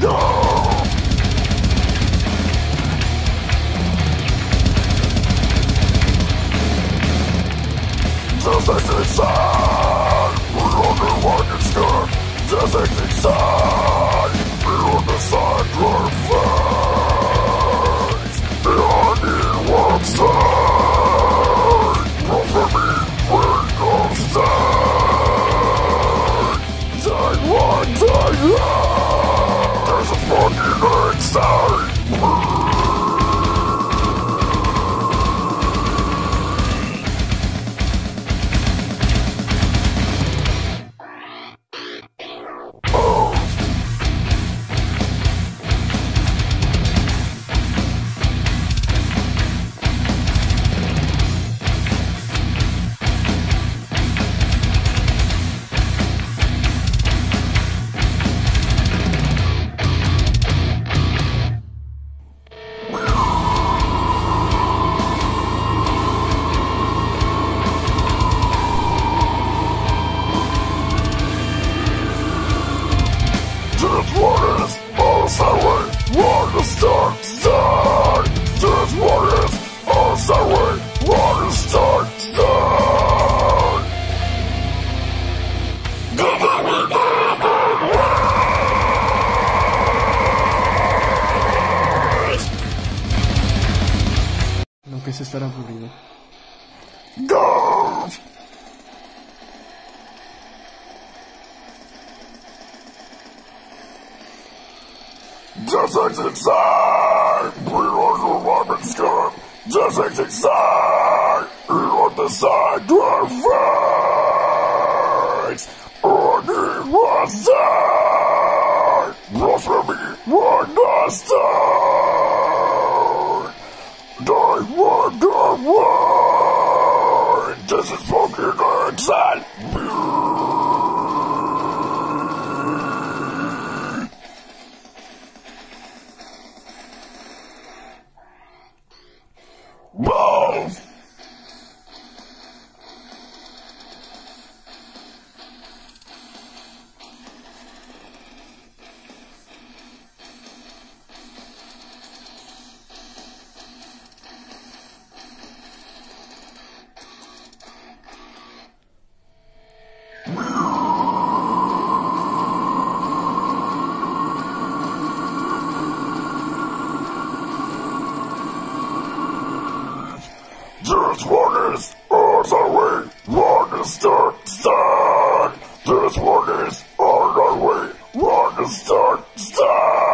Just inside, we're on the one it's good. Just inside, we're on the side your face. Behind it, one side. Run from me, bring on side. Die one, die Just is also what the start start. Just what is also what the start start. No que se estará aburrido. Go! Just exit inside! Put on your! Just exit inside! On the side, your face! On the one side! Me, one the side! Die one, die one! This is fucking inside! This one is on the way, start. This one is on the way, start, start.